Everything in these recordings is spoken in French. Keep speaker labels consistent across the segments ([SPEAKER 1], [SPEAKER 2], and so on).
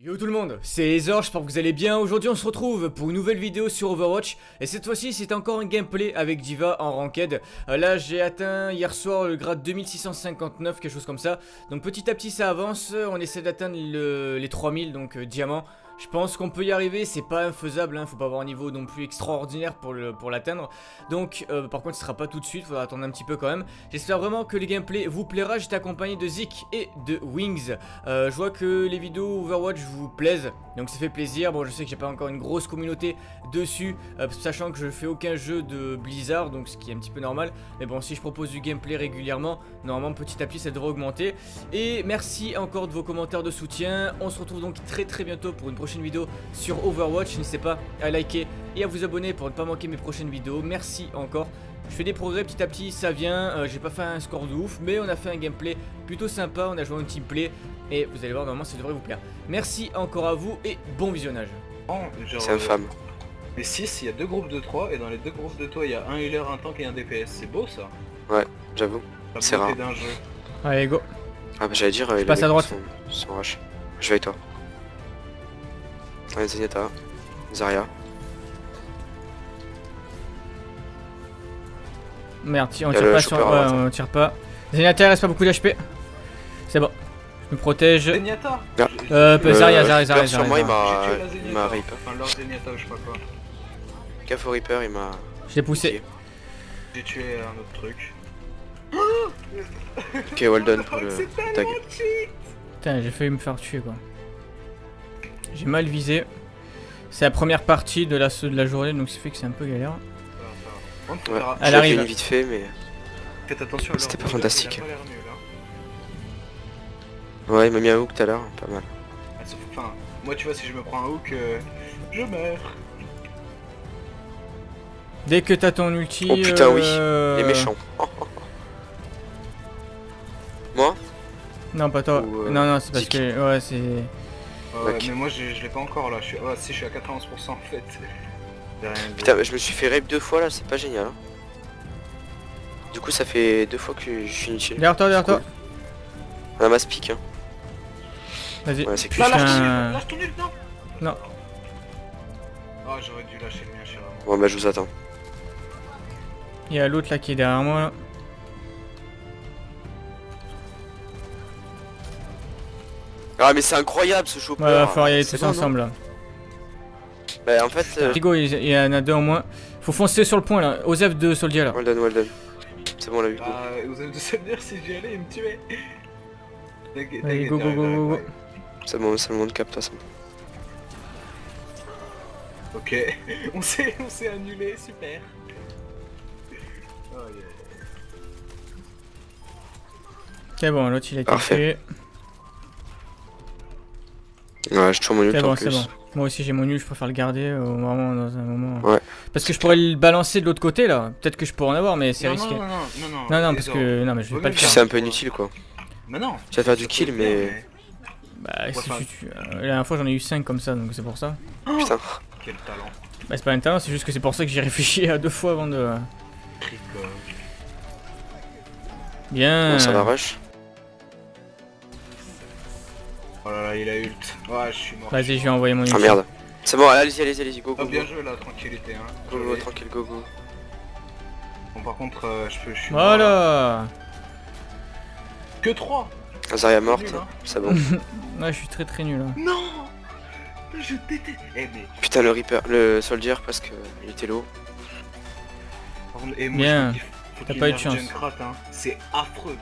[SPEAKER 1] Yo tout le monde, c'est Ezor, j'espère que vous allez bien. Aujourd'hui on se retrouve pour une nouvelle vidéo sur Overwatch. Et cette fois-ci c'est encore un gameplay avec Diva en Ranked. Euh, Là j'ai atteint hier soir le grade 2659, quelque chose comme ça. Donc petit à petit ça avance, on essaie d'atteindre le- les 3000 donc euh, diamants je pense qu'on peut y arriver, c'est pas infaisable, hein, faut pas avoir un niveau non plus extraordinaire pour l'atteindre. Donc euh, par contre ce sera pas tout de suite, faudra attendre un petit peu quand même. J'espère vraiment que le gameplay vous plaira, j'étais accompagné de Zik et de Wings. Euh, je vois que les vidéos Overwatch vous plaisent, donc ça fait plaisir. Bon je sais que j'ai pas encore une grosse communauté dessus, euh, sachant que je fais aucun jeu de Blizzard, donc ce qui est un petit peu normal. Mais bon si je propose du gameplay régulièrement, normalement petit à petit ça devrait augmenter. Et merci encore de vos commentaires de soutien. On se retrouve donc très très bientôt pour une prochaine vidéo sur Overwatch. N'hésitez pas à liker et à vous abonner pour ne pas manquer mes prochaines vidéos. Merci encore. Je fais des progrès petit à petit, ça vient. Euh, J'ai pas fait un score de ouf, mais on a fait un gameplay plutôt sympa. On a joué un team play et vous allez voir, normalement ça devrait vous plaire. Merci encore à vous et bon visionnage.
[SPEAKER 2] C'est infâme.
[SPEAKER 3] Les 6, il y a deux groupes de 3 et dans les deux groupes de 3 il y a un healer, un tank et un DPS. C'est beau ça
[SPEAKER 2] J'avoue.
[SPEAKER 3] La
[SPEAKER 2] C'est rare.
[SPEAKER 3] d'un jeu.
[SPEAKER 1] Allez, go.
[SPEAKER 2] Ah bah j'allais dire, euh, les
[SPEAKER 1] passe à droite.
[SPEAKER 2] Rush. Je vais avec toi. Allez, Zenyatta. Zarya.
[SPEAKER 1] Merde, on tire pas sur. Ouais, on tire pas. Zenyatta, il reste pas beaucoup d'HP. C'est bon. Je me protège.
[SPEAKER 3] Zenyatta
[SPEAKER 2] Ah.
[SPEAKER 1] Euh, Zarya,
[SPEAKER 2] Euh,
[SPEAKER 1] Zarya,
[SPEAKER 2] Reaper
[SPEAKER 1] Zarya,
[SPEAKER 2] sur
[SPEAKER 1] Zarya,
[SPEAKER 2] moi, il
[SPEAKER 1] Zarya.
[SPEAKER 2] m'a Reaper.
[SPEAKER 3] Enfin, Lord Zenyatta je sais pas quoi.
[SPEAKER 2] Caf au Reaper, il m'a...
[SPEAKER 1] Je l'ai poussé.
[SPEAKER 3] J'ai tué un autre truc.
[SPEAKER 2] Ok, well done pour le
[SPEAKER 3] C'est
[SPEAKER 2] tag.
[SPEAKER 3] tellement cheat
[SPEAKER 1] Putain, j'ai failli me faire tuer quoi. J'ai mal visé. C'est la première partie de la, de la journée, donc ça fait que c'est un peu galère.
[SPEAKER 2] Ouais.
[SPEAKER 1] Elle arrive.
[SPEAKER 2] fait une vite fait, mais...
[SPEAKER 3] Faites attention à leur
[SPEAKER 2] C'était pas fantastique.
[SPEAKER 3] pas hein.
[SPEAKER 2] Ouais, il m'a mis un hook tout à l'heure, pas mal.
[SPEAKER 3] Ah, sauf- Enfin, moi tu vois, si je me prends un hook, euh, je meurs.
[SPEAKER 1] Dès que t'as ton ulti.
[SPEAKER 2] Oh, putain, oui.
[SPEAKER 1] euh,
[SPEAKER 2] Les méchants. Moi?
[SPEAKER 1] Non, pas toi.
[SPEAKER 2] Ou, euh,
[SPEAKER 1] non, non, c'est parce que. Ouais, c'est.
[SPEAKER 3] Ouais,
[SPEAKER 2] Ok.
[SPEAKER 3] mais moi j'ai- je l'ai pas encore là. Je suis... Ah, si, je suis à 91% en fait.
[SPEAKER 2] Putain, mais je me suis fait rape deux fois là, c'est pas génial. hein. Du coup, ça fait deux fois que je suis inutile.
[SPEAKER 1] Derrière toi, derrière toi.
[SPEAKER 2] On a ma speak, hein.
[SPEAKER 1] Vas-y.
[SPEAKER 2] Ouais, c'est que
[SPEAKER 3] Là,
[SPEAKER 1] Putain.
[SPEAKER 3] lâche ton nul, lâche ton nul, non
[SPEAKER 1] Non.
[SPEAKER 3] Ah, j'aurais dû lâcher le mien.
[SPEAKER 2] Bon, bah je vous attends.
[SPEAKER 1] Il y a l'autre là qui est derrière moi là.
[SPEAKER 2] Ah, mais c'est incroyable ce chopper.
[SPEAKER 1] Ouais, va falloir y aller tous
[SPEAKER 2] non
[SPEAKER 1] ensemble là.
[SPEAKER 2] Bah, en fait, euh,
[SPEAKER 1] Tigo, il y en a deux en moins. Faut foncer sur le point là. Osef de Soldier là.
[SPEAKER 2] well done, well done. C'est bon, on l'a eu.
[SPEAKER 3] Ah, avez de dire si j'y allais, il me tuait.
[SPEAKER 1] Allez, go, go, go.
[SPEAKER 2] C'est bon, c'est le monde cap, de toute façon.
[SPEAKER 3] Ok, on s'est on s'est annulé, super. Oh, yeah.
[SPEAKER 1] C'est bon, l'autre il a été
[SPEAKER 2] Parfait.
[SPEAKER 1] tué.
[SPEAKER 2] Ouais, j'ai toujours mon ult
[SPEAKER 1] C'est
[SPEAKER 2] en
[SPEAKER 1] bon, c'est
[SPEAKER 2] plus.
[SPEAKER 1] bon. Moi aussi j'ai mon nul, je préfère le garder euh, vraiment dans un moment.
[SPEAKER 2] Ouais.
[SPEAKER 1] Parce que je pourrais le balancer de l'autre côté là. Peut-être que je pourrais en avoir, mais c'est risqué.
[SPEAKER 3] Non, non, non, non, non,
[SPEAKER 1] Non, non, parce que. Non, mais je vais pas le
[SPEAKER 2] Puis
[SPEAKER 1] faire.
[SPEAKER 2] c'est un peu inutile quoi.
[SPEAKER 3] Mais non.
[SPEAKER 2] Tu vas faire du kill, mais.
[SPEAKER 1] Bah, si tu- euh, la dernière fois j'en ai eu 5 comme ça, donc c'est pour ça.
[SPEAKER 2] Putain.
[SPEAKER 3] Quel talent.
[SPEAKER 1] Bah, c'est pas un talent, c'est juste que c'est pour ça que j'ai réfléchi à deux fois avant de. Bien.
[SPEAKER 2] Ça va rush.
[SPEAKER 3] Oh là là, il a ult. Ouais, je suis mort.
[SPEAKER 1] Vas-y, je vais envoyer mon
[SPEAKER 2] Ah
[SPEAKER 1] ulti.
[SPEAKER 2] merde. C'est bon, allez-y, allez-y, allez-y, go,
[SPEAKER 3] Oh,
[SPEAKER 2] go,
[SPEAKER 3] bien
[SPEAKER 2] go.
[SPEAKER 3] joué là, tranquillité. Hein.
[SPEAKER 2] Go, go, tranquille, go, go.
[SPEAKER 3] Bon, par contre, euh, je peux. Je suis mort, là.
[SPEAKER 1] Voilà
[SPEAKER 3] Que 3
[SPEAKER 2] Zarya morte,
[SPEAKER 3] Nul, hein.
[SPEAKER 2] c'est bon.
[SPEAKER 1] Ouais, je suis très très nul là.
[SPEAKER 3] Non Je déteste. Eh, mais.
[SPEAKER 2] Putain, le Reaper, le Soldier, parce que il était low.
[SPEAKER 3] eh, moi,
[SPEAKER 1] Bien. T'as pas eu de chance.
[SPEAKER 3] Hein. C'est affreux.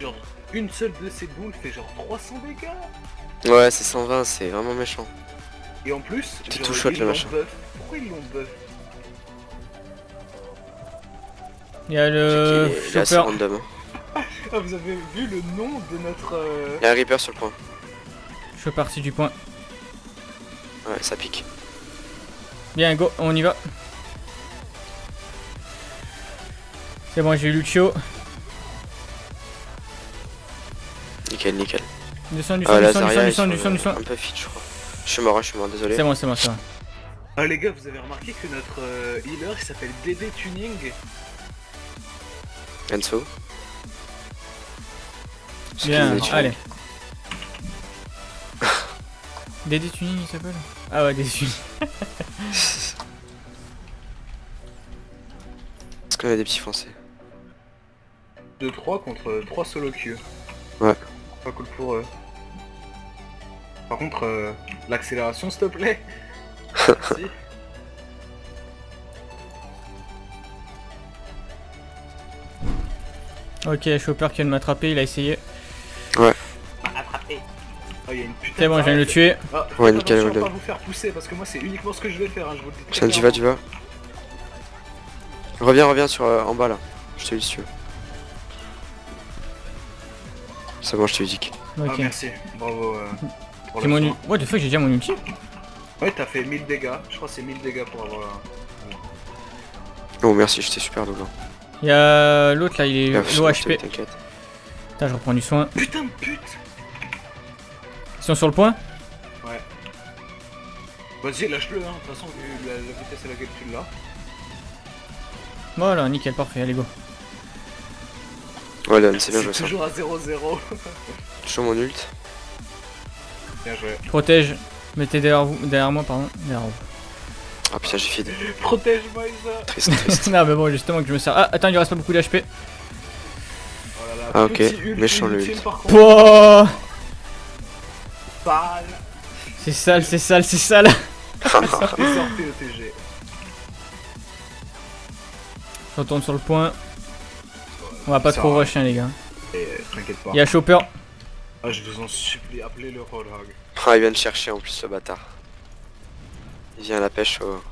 [SPEAKER 3] Genre, une seule de ces boules fait genre 300 dégâts.
[SPEAKER 2] Ouais, c'est 120, c'est vraiment méchant.
[SPEAKER 3] Et en plus,
[SPEAKER 2] shot,
[SPEAKER 3] ils
[SPEAKER 2] le machin.
[SPEAKER 3] buff. Pourquoi ils l'ont buff?
[SPEAKER 1] Il y a le
[SPEAKER 2] Il est- il est assez
[SPEAKER 1] chopper.
[SPEAKER 2] random. hein.
[SPEAKER 3] Ah, vous avez vu le nom de notre. euh,
[SPEAKER 2] Il y a un Reaper sur le point.
[SPEAKER 1] Je suis parti du point.
[SPEAKER 2] Ouais, ça pique.
[SPEAKER 1] Bien, go, on y va. C'est bon, j'ai eu Lucio.
[SPEAKER 2] Nickel, nickel.
[SPEAKER 1] Du sang, du
[SPEAKER 2] Ah,
[SPEAKER 1] du sang, du du
[SPEAKER 2] un peu fit, je crois. Je suis mort, hein, je suis mort, désolé.
[SPEAKER 1] C'est bon, c'est bon, c'est bon.
[SPEAKER 3] Ah les gars, vous avez remarqué que notre euh, healer il s'appelle DD Tuning
[SPEAKER 2] Enzo.
[SPEAKER 1] Bien, allez. Dédé Tuning il s'appelle? Ah ouais, Dédé Tuning.
[SPEAKER 2] Est-ce qu'on a des petits français
[SPEAKER 3] 2-3 contre 3 solo queue.
[SPEAKER 2] Ouais.
[SPEAKER 3] Pas cool pour eux. Par contre, euh, l'accélération s'il te plaît. Merci.
[SPEAKER 1] Ok, Chopper qui vient de m'attraper, il a essayé.
[SPEAKER 3] M'a attrapé. Oh, y a une putain
[SPEAKER 1] C'est bon, je viens de le tuer.
[SPEAKER 3] Ah,
[SPEAKER 2] Ouais, nickel,
[SPEAKER 3] à
[SPEAKER 2] Golden.
[SPEAKER 3] pas vous faire pousser parce que moi c'est uniquement ce que je vais faire, hein, je vous le dis.
[SPEAKER 2] Tiens, Diva,
[SPEAKER 3] clairement.
[SPEAKER 2] Diva. Reviens, reviens sur euh, en bas là. Je te dis si tu veux. C'est bon, je te dis.
[SPEAKER 3] Ah, merci, bravo. euh, pour le
[SPEAKER 1] mon What the fuck, j'ai déjà mon ulti
[SPEAKER 3] Ouais, t'as fait 1000 dégâts, je crois que c'est 1000 dégâts pour avoir.
[SPEAKER 2] Oh, merci, j'étais super double. hein.
[SPEAKER 1] Il y a l'autre là, il est
[SPEAKER 2] Ah,
[SPEAKER 1] low HP.
[SPEAKER 2] T'inquiète.
[SPEAKER 1] Putain, je reprends du soin.
[SPEAKER 3] Putain de pute
[SPEAKER 1] Ils sont sur le point
[SPEAKER 3] Ouais. Vas-y, lâche-le, hein, de toute façon, vu la, la vitesse à laquelle tu l'as.
[SPEAKER 1] Voilà, nickel, parfait, allez go.
[SPEAKER 2] Ouais, Dan, c'est bien joué ça.
[SPEAKER 3] toujours à 0-0.
[SPEAKER 2] Toujours mon ult.
[SPEAKER 3] Bien joué.
[SPEAKER 1] Protège. Mettez derrière vous, derrière moi, pardon. Derrière vous.
[SPEAKER 2] Ah putain, j'ai feed.
[SPEAKER 3] Protège-moi, Isa
[SPEAKER 2] Triste, triste.
[SPEAKER 1] non, mais bon, justement que je me sers. Ah, attends, il lui reste pas beaucoup d'HP.
[SPEAKER 3] Oh là là,
[SPEAKER 2] Ah, ok.
[SPEAKER 3] ult
[SPEAKER 2] Méchant, le ult.
[SPEAKER 1] Pouah
[SPEAKER 3] Sale
[SPEAKER 1] C'est sale, c'est sale, c'est sale.
[SPEAKER 3] Et sortez ETG.
[SPEAKER 1] Je retourne sur le point. On va pas
[SPEAKER 3] Ça
[SPEAKER 1] trop rush, hein, les gars.
[SPEAKER 3] Et t'inquiète pas.
[SPEAKER 1] Il y a Chopper.
[SPEAKER 3] Ah, je vous en supplie, appelez le Roadhog.
[SPEAKER 2] Ah, il vient de chercher en plus, le bâtard. Il vient à la pêche au.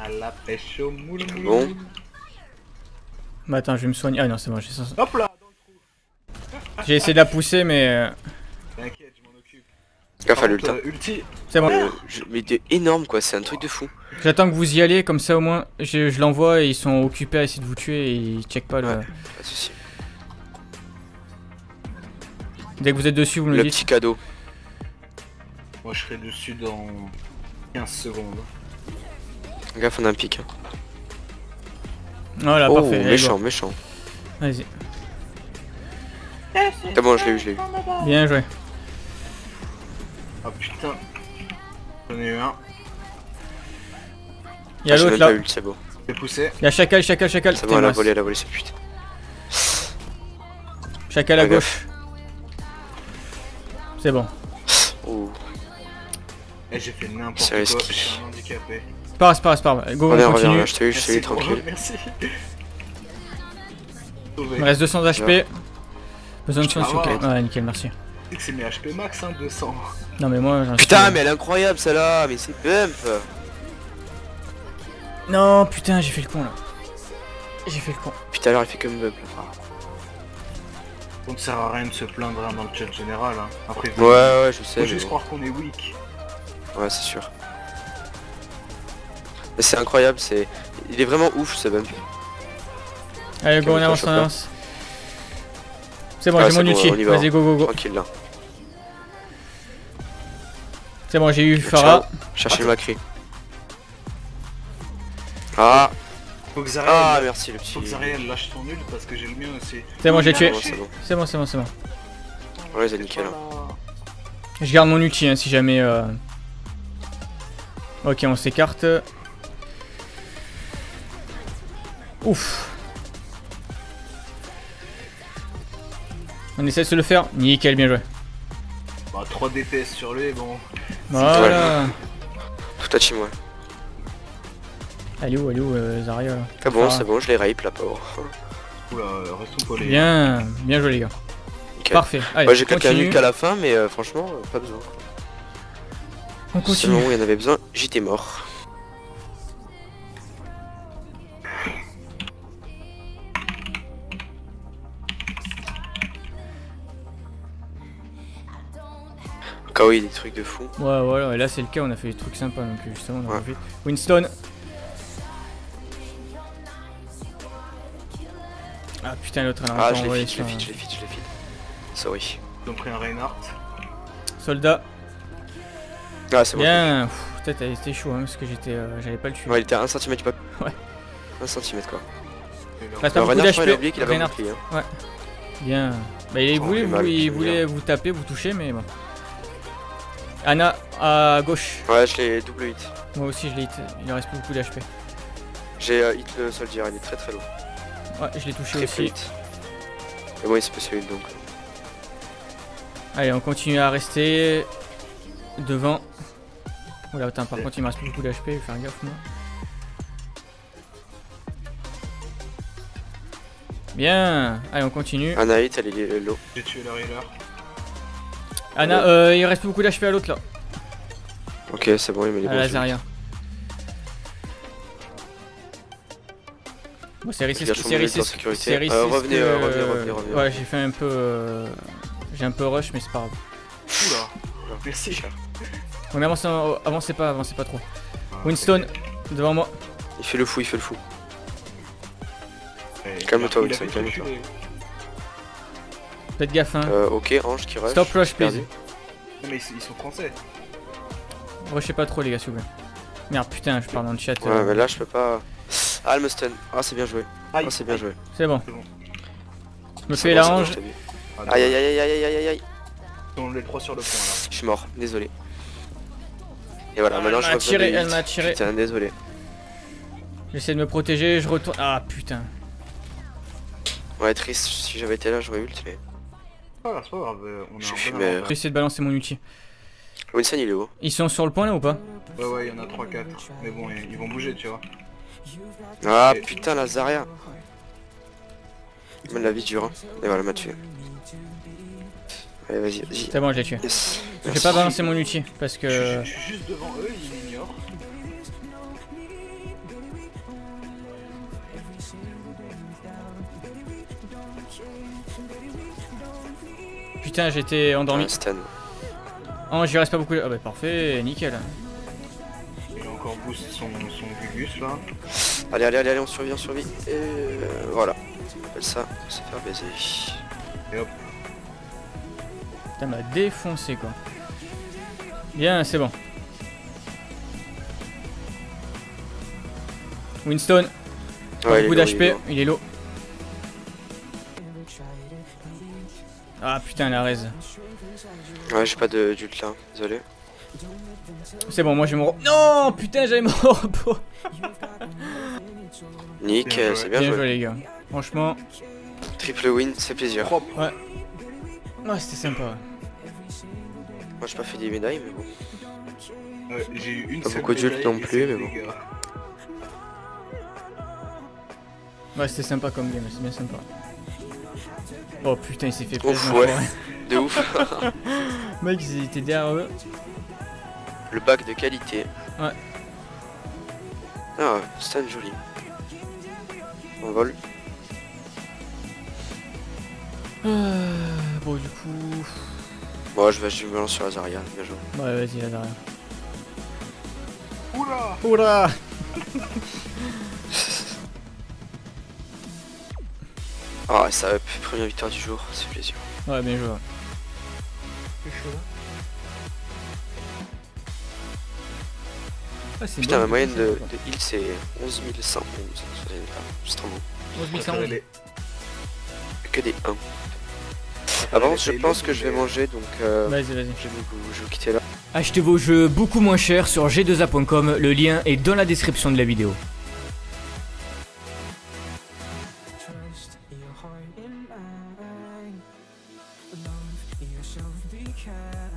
[SPEAKER 3] À la pêche au moule moule.
[SPEAKER 2] Bon.
[SPEAKER 1] Bah, attends, je vais me soigner. Ah non, c'est bon, j'ai ça.
[SPEAKER 3] Hop là, dans le trou.
[SPEAKER 1] J'ai essayé de la pousser, mais. euh,
[SPEAKER 3] T'inquiète, je m'en occupe.
[SPEAKER 2] Gaffe à
[SPEAKER 3] Par
[SPEAKER 2] l'ult.
[SPEAKER 3] contre, euh, ulti.
[SPEAKER 1] C'est bon.
[SPEAKER 2] Euh, Mais il est énorme quoi, c'est un truc de fou.
[SPEAKER 1] J'attends que vous y allez, comme ça au moins, je, je l'envoie et ils sont occupés à essayer de vous tuer et ils checkent pas le.
[SPEAKER 2] Ouais. Pas de soucis.
[SPEAKER 1] Dès que vous êtes dessus, vous me
[SPEAKER 2] Le
[SPEAKER 1] le dites.
[SPEAKER 2] petit cadeau.
[SPEAKER 3] Moi, je serai dessus dans 15 secondes.
[SPEAKER 2] Gaffe, on a un pic. hein.
[SPEAKER 1] Voilà,
[SPEAKER 2] oh,
[SPEAKER 1] parfait.
[SPEAKER 2] méchant, méchant.
[SPEAKER 1] Vas-y.
[SPEAKER 2] C'est bon, je l'ai eu, je l'ai eu.
[SPEAKER 1] Bien joué.
[SPEAKER 3] Ah putain. J'en ai eu un.
[SPEAKER 1] Il y a
[SPEAKER 2] Ah, j'ai
[SPEAKER 1] l'autre là.
[SPEAKER 2] c'est beau.
[SPEAKER 3] J'ai poussé.
[SPEAKER 1] Il y a Chacal, Chacal, Chacal.
[SPEAKER 2] C'est bon, elle a volé, elle a volé cette pute.
[SPEAKER 1] Chacal à gauche. C'est bon.
[SPEAKER 2] Ouh.
[SPEAKER 3] Et j'ai fait n'importe
[SPEAKER 2] C'est
[SPEAKER 3] quoi. Je suis un handicapé.
[SPEAKER 1] C'est pas grave, c'est pas grave, c'est pas grave. Go, on continue.
[SPEAKER 2] reviens, je t'ai eu, je t'ai eu, tranquille.
[SPEAKER 3] Merci.
[SPEAKER 1] Il me reste 200 HP. Besoin de soins
[SPEAKER 3] Ah,
[SPEAKER 1] sur
[SPEAKER 3] ouais.
[SPEAKER 1] Ouais, nickel, merci.
[SPEAKER 3] C'est mes HP max, hein, 200.
[SPEAKER 1] Non, mais moi,
[SPEAKER 2] Putain, mais elle est incroyable celle-là, mais c'est bump.
[SPEAKER 1] Non, putain, j'ai fait le con là. J'ai fait le con.
[SPEAKER 2] Putain, alors elle fait comme bump. là.
[SPEAKER 3] Donc ça sert à rien de se plaindre hein, dans le chat général. Hein. Après,
[SPEAKER 2] Ouais, ouais, je sais.
[SPEAKER 3] faut juste
[SPEAKER 2] bon.
[SPEAKER 3] croire qu'on est weak.
[SPEAKER 2] Ouais, c'est sûr. Mais c'est incroyable, c'est. Il est vraiment ouf ce bump.
[SPEAKER 1] Allez, go, on avance, on avance. C'est bon, j'ai mon
[SPEAKER 2] bon, va.
[SPEAKER 1] Vas-y, go, go, go.
[SPEAKER 2] Tranquille là.
[SPEAKER 1] C'est bon, j'ai eu Farah.
[SPEAKER 2] Cherchez le Macri. Ah,
[SPEAKER 3] Faut que
[SPEAKER 2] ah, merci le petit.
[SPEAKER 3] faut que Zariel lâche son ult parce que j'ai le mien aussi.
[SPEAKER 1] C'est bon, j'ai tué.
[SPEAKER 2] c'est bon.
[SPEAKER 1] C'est bon, c'est bon.
[SPEAKER 2] Ouais, c'est nickel. hein.
[SPEAKER 1] Je garde mon ulti hein, si jamais. euh, Ok, on s'écarte. Ouf. On essaie de se le faire. Nickel, bien joué.
[SPEAKER 3] Bah 3 DPS sur lui, bon.
[SPEAKER 1] Voilà.
[SPEAKER 2] Tout à team, ouais.
[SPEAKER 1] Allez où, allez où, euh, Zarya
[SPEAKER 2] C'est bon,
[SPEAKER 1] Ah.
[SPEAKER 2] c'est bon, je l'ai rape la pauvre.
[SPEAKER 3] Oula, euh, restons polis.
[SPEAKER 1] Bien, bien joué les gars. Parfait. Allez,
[SPEAKER 2] Ouais, j'ai quelqu'un
[SPEAKER 1] continue.
[SPEAKER 2] nu qu'à la fin, mais euh, franchement, euh, pas besoin.
[SPEAKER 1] On continue.
[SPEAKER 2] où il y en avait besoin, j'étais mort. Quand oui, des trucs de fou.
[SPEAKER 1] Ouais, voilà, et là c'est le cas, on a fait des trucs sympas donc euh, justement on a
[SPEAKER 2] Ouais.
[SPEAKER 1] fait. Winston. Putain, l'autre elle a
[SPEAKER 2] Ah,
[SPEAKER 1] encore
[SPEAKER 2] je l'ai
[SPEAKER 1] envoyé
[SPEAKER 2] fit, je l'ai fit, je l'ai fit, je l'ai fit. Sorry.
[SPEAKER 3] Ils ont pris un Reinhardt.
[SPEAKER 1] Soldat.
[SPEAKER 2] Ah, c'est bon.
[SPEAKER 1] Bien. Peut-être elle était chaud hein, parce que j'étais, euh, j'allais pas le tuer.
[SPEAKER 2] Ouais, il était à 1 cm du pop.
[SPEAKER 1] Ouais.
[SPEAKER 2] 1 cm quoi.
[SPEAKER 1] Beaucoup
[SPEAKER 2] Reinhardt, je crois, il a oublié qu'il avait un
[SPEAKER 1] Reinhardt.
[SPEAKER 2] bouclier. Hein.
[SPEAKER 1] Bien. Bah il
[SPEAKER 2] Oh,
[SPEAKER 1] voulait,
[SPEAKER 2] fait
[SPEAKER 1] vous,
[SPEAKER 2] mal,
[SPEAKER 1] il
[SPEAKER 2] j'aime
[SPEAKER 1] voulait vous taper, vous toucher, mais bon. Anna à gauche.
[SPEAKER 2] Ouais, je l'ai double hit.
[SPEAKER 1] Moi aussi je l'ai hit. Il en reste plus beaucoup d'HP.
[SPEAKER 2] J'ai euh, hit le soldier, il est très très lourd.
[SPEAKER 1] Ouais, je l'ai touché aussi.
[SPEAKER 2] Et moi, il special hit donc.
[SPEAKER 1] Allez, on continue à rester devant. Oula, attends, par contre, il me reste plus beaucoup d'HP, je vais faire gaffe, moi. Bien, allez, on continue.
[SPEAKER 2] Anna hit, elle est low.
[SPEAKER 3] J'ai tué leur healer.
[SPEAKER 1] Anna, euh, il reste plus beaucoup d'HP à l'autre là.
[SPEAKER 2] Ok, c'est bon, il met les
[SPEAKER 1] À
[SPEAKER 2] bons.
[SPEAKER 1] Bon, c'est risqué. C'est risqué. C'est risqué.
[SPEAKER 2] Euh, revenez,
[SPEAKER 1] que-
[SPEAKER 2] euh, revenez, revenez, revenez.
[SPEAKER 1] Ouais, j'ai fait un peu. euh, J'ai un peu rush, mais c'est pas grave.
[SPEAKER 3] Oula. Merci.
[SPEAKER 1] On avance, en- avancez pas, avancez pas trop.
[SPEAKER 3] Ah,
[SPEAKER 1] Winston, devant moi.
[SPEAKER 2] Il fait le fou, il fait le fou.
[SPEAKER 3] Eh,
[SPEAKER 2] Calme-toi, Winston, calme-toi.
[SPEAKER 1] Faites gaffe, hein.
[SPEAKER 2] Euh, ok, Ange qui rush.
[SPEAKER 1] Stop rush,
[SPEAKER 2] perdu.
[SPEAKER 1] please.
[SPEAKER 3] Non mais ils ils sont français.
[SPEAKER 1] Rushez pas trop, les gars, s'il vous plaît. Merde, putain, je parle dans le chat.
[SPEAKER 2] Ouais,
[SPEAKER 1] euh,
[SPEAKER 2] mais là, je peux pas. Ah, elle me stun. Ah, c'est bien joué. Ah, c'est bien joué.
[SPEAKER 1] C'est bon. Je me fais
[SPEAKER 2] bon,
[SPEAKER 1] la
[SPEAKER 2] c'est bon.
[SPEAKER 3] Ah,
[SPEAKER 2] Aïe, aïe, aïe, aïe, aïe, aïe, aïe, aïe.
[SPEAKER 3] Ils sont les trois sur le point là.
[SPEAKER 2] Je suis mort, désolé. Et voilà,
[SPEAKER 1] Ah,
[SPEAKER 2] maintenant
[SPEAKER 1] elle
[SPEAKER 2] je
[SPEAKER 1] tiré, elle m'a tiré.
[SPEAKER 2] Putain, désolé.
[SPEAKER 1] J'essaie de me protéger, je retourne. Ah putain.
[SPEAKER 2] Ouais, triste, si j'avais été là, j'aurais ult, mais.
[SPEAKER 3] Ah, c'est pas grave, euh, on est
[SPEAKER 2] Je meilleur.
[SPEAKER 1] Je vais essayer de balancer mon ulti.
[SPEAKER 2] Winston, il est haut.
[SPEAKER 1] Ils sont sur le point là ou pas?
[SPEAKER 3] Ouais, ouais, il y en a 3-4. Mais bon, ils ils vont bouger, tu vois.
[SPEAKER 2] Ah, putain, la Zarya. Mais la vie dure. hein. Et voilà, m'a tué. Allez, vas-y, vas-y.
[SPEAKER 1] C'est bon, je l'ai tué.
[SPEAKER 2] Yes.
[SPEAKER 1] Je vais pas balancer mon ulti parce
[SPEAKER 3] Je,
[SPEAKER 1] que.
[SPEAKER 3] je suis juste devant eux, ils m'ignorent.
[SPEAKER 1] Putain, j'étais endormi. Oh, j'y reste pas beaucoup. Ah bah parfait, nickel.
[SPEAKER 3] Il a encore boost son, son Gugus là.
[SPEAKER 2] Allez, allez, allez, allez, on survit, on survit. Et euh, voilà. On appelle ça se faire baiser.
[SPEAKER 1] Putain, m'a défoncé quoi. Bien, c'est bon. Winston,
[SPEAKER 2] Ouais, il
[SPEAKER 1] beaucoup
[SPEAKER 2] est low, il est
[SPEAKER 1] d'HP, il est low. Ah putain, la raise.
[SPEAKER 2] Ouais, j'ai pas de d'ult là, désolé.
[SPEAKER 1] C'est bon, moi j'ai mon. re- Non, putain, j'avais mon repos.
[SPEAKER 2] Nickel,
[SPEAKER 3] Bien
[SPEAKER 2] c'est bien,
[SPEAKER 1] Bien
[SPEAKER 2] joué.
[SPEAKER 1] joué, les gars. Franchement,
[SPEAKER 2] Triple win, c'est plaisir.
[SPEAKER 3] Propre.
[SPEAKER 1] ah, c'était sympa. ouais.
[SPEAKER 2] Moi, j'ai pas fait des médailles, mais bon.
[SPEAKER 3] Ouais, j'ai eu une
[SPEAKER 2] Pas
[SPEAKER 3] seule
[SPEAKER 2] beaucoup d'ultes non plus, mais bon.
[SPEAKER 1] Ouais, c'était sympa comme game, c'est bien sympa. Oh putain, il s'est fait
[SPEAKER 2] Ouf,
[SPEAKER 1] plaisir.
[SPEAKER 2] ouais.
[SPEAKER 1] l'enfoiré.
[SPEAKER 2] De ouf.
[SPEAKER 1] Mec, ils étaient derrière eux.
[SPEAKER 2] Le bac de qualité.
[SPEAKER 1] Ouais.
[SPEAKER 2] Ah, Stan joli. On vole.
[SPEAKER 1] Euh, bon, du coup.
[SPEAKER 2] Bon, je vais je me lance sur la Zarya, bien joué.
[SPEAKER 1] Ouais, vas-y, là derrière.
[SPEAKER 3] Oula
[SPEAKER 1] Oula
[SPEAKER 2] Ah, ça up, première victoire du jour, c'est plaisir.
[SPEAKER 1] Ouais, bien joué. C'est
[SPEAKER 2] Putain, ma moyenne de, heal c'est 11 111. C'est trop bon.
[SPEAKER 1] 11
[SPEAKER 3] Après,
[SPEAKER 1] 111.
[SPEAKER 3] les-
[SPEAKER 2] Que des 1.
[SPEAKER 3] après,
[SPEAKER 2] Avant, je pense que je vais manger donc euh,
[SPEAKER 1] Vas-y, vas-y.
[SPEAKER 2] je vais vous, je vais vous quitter là.
[SPEAKER 1] Achetez vos jeux beaucoup moins chers sur g2a.com, le lien est dans la description de la vidéo.
[SPEAKER 4] Trust your heart and mind. Love yourself, be kind.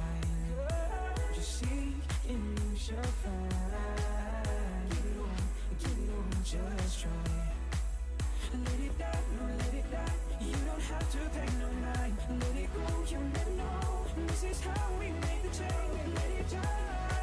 [SPEAKER 4] Just you shall find. Just try. Let it die, no, let it die. You don't have to pay no mind. Let it go, you never know. This is how we make the change. Let it die.